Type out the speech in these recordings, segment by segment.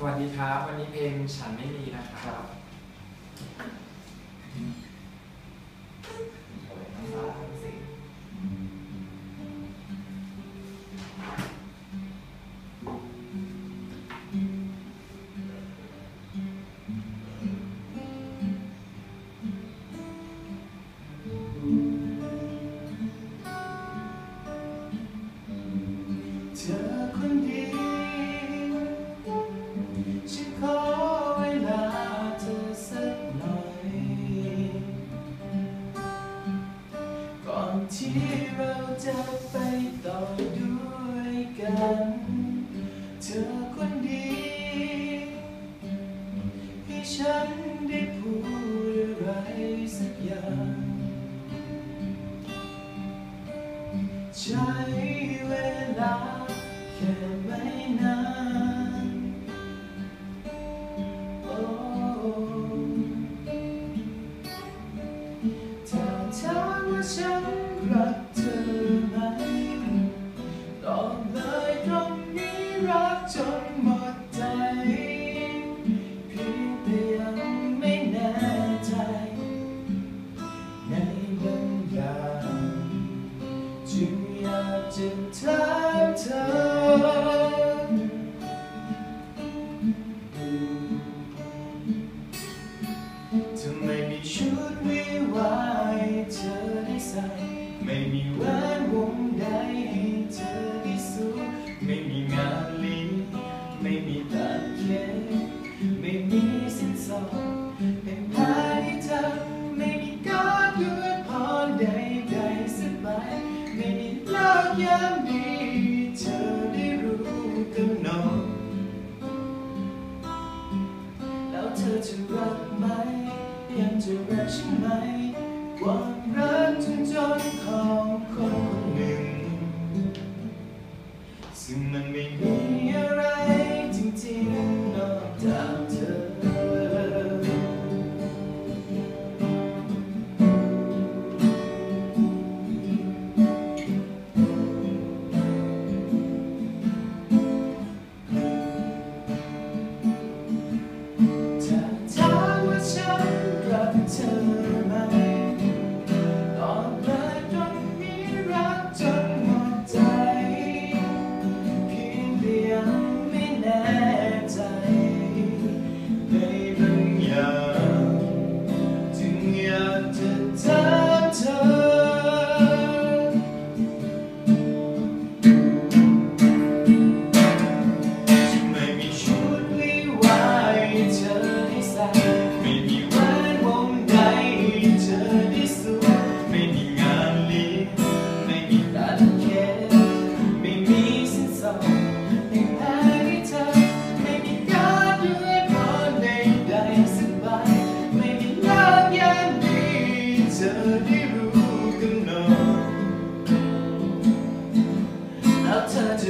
สวัสดีครับ วันนี้เพลงฉันไม่มีนะครับ ที่เราจะไปต่อด้วยกันเธอคนดีให้ฉันได้พูดอะไรสักอย่างใช้เวลาแค่ไม่นาน รักจนหมดใจ เพียงแต่ยังไม่แน่ใจ ในบางอย่างจึงอยากจะถามเธอทำไมมีชุดวิ รักไหม ยังจะรักฉันไหมความรักจนจนของคนคนหนึ่ง ซึ่งมันไม่มี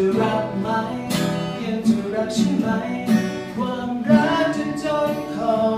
จะรักไหม ยังจะรักใช่ไหม ความรักจนจนขอ